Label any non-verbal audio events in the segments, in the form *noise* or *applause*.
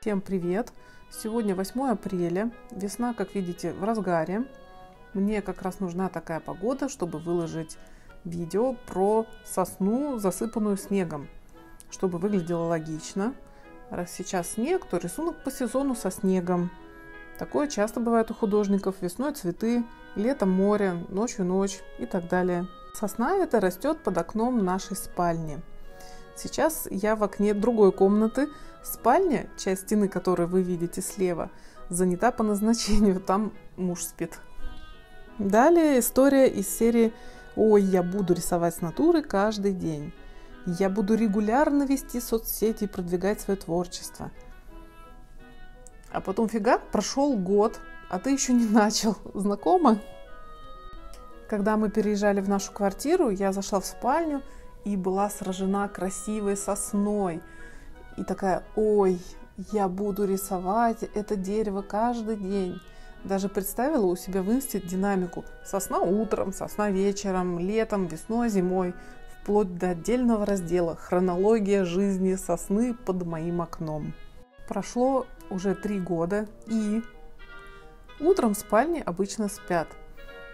Всем привет! Сегодня 8 апреля. Весна, как видите, в разгаре. Мне как раз нужна такая погода, чтобы выложить видео про сосну, засыпанную снегом, чтобы выглядело логично. Раз сейчас снег, то рисунок по сезону со снегом. Такое часто бывает у художников. Весной цветы, летом море, ночью ночь и так далее. Сосна эта растет под окном нашей спальни. Сейчас я в окне другой комнаты. Спальня, часть стены которой вы видите слева, занята по назначению. Там муж спит. Далее история из серии «Ой, я буду рисовать с натуры каждый день». Я буду регулярно вести соцсети и продвигать свое творчество. А потом фигак, прошел год, а ты еще не *laughs* начал. Знакомо? Когда мы переезжали в нашу квартиру, я зашла в спальню – и была сражена красивой сосной. И такая, ой, я буду рисовать это дерево каждый день. Даже представила у себя в инсте динамику. Сосна утром, сосна вечером, летом, весной, зимой. Вплоть до отдельного раздела «Хронология жизни сосны под моим окном». Прошло уже три года, и утром в спальне обычно спят –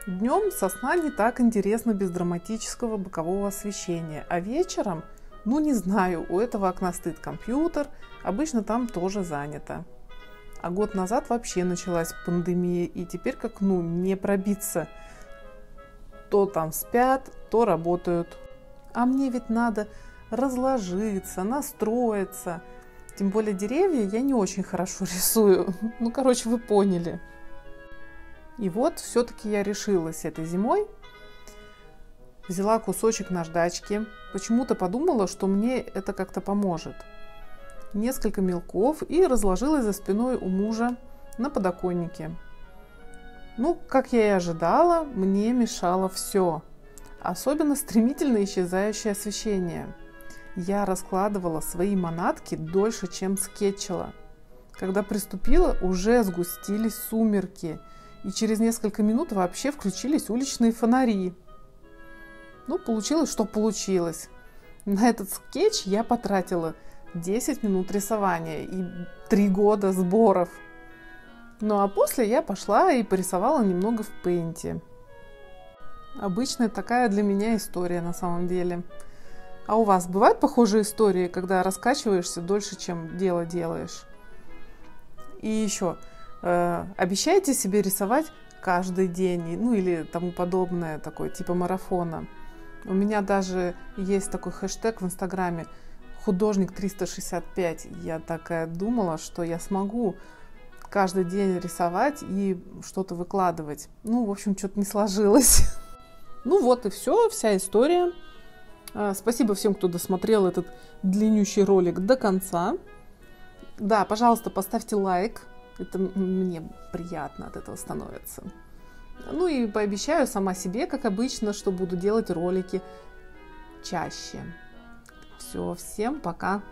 Днем сосна не так интересна без драматического бокового освещения, а вечером, ну не знаю, у этого окна стоит компьютер, обычно там тоже занято. А год назад вообще началась пандемия, и теперь как ну не пробиться. То там спят, то работают. А мне ведь надо разложиться, настроиться. Тем более деревья я не очень хорошо *laughs* рисую. Ну, короче, вы поняли. И вот все-таки я решилась этой зимой. Взяла кусочек наждачки. Почему-то подумала, что мне это как-то поможет. Несколько мелков и разложила за спиной у мужа на подоконнике. Ну, как я и ожидала, мне мешало все. Особенно стремительно исчезающее освещение. Я раскладывала свои манатки дольше, чем скетчила. Когда приступила, уже сгустились сумерки – и через несколько минут вообще включились уличные фонари. Ну, получилось, что получилось. На этот скетч я потратила 10 минут рисования и 3 года сборов. Ну а после я пошла и порисовала немного в пейнте. Обычная такая для меня история на самом деле. А у вас бывают похожие истории, когда раскачиваешься дольше, чем дело делаешь? И еще, обещайте себе рисовать каждый день, ну или тому подобное, такое типа марафона. У меня даже есть такой хэштег в Инстаграме художник 365. Я такая думала, что я смогу каждый день рисовать и что-то выкладывать. Ну, в общем, что-то не сложилось. *laughs* Ну вот и все, вся история. Э, спасибо всем, кто досмотрел этот длиннющий ролик до конца. Да, пожалуйста, поставьте лайк, это мне приятно от этого становится. Ну и пообещаю сама себе, как обычно, что буду делать ролики чаще. Все, всем пока.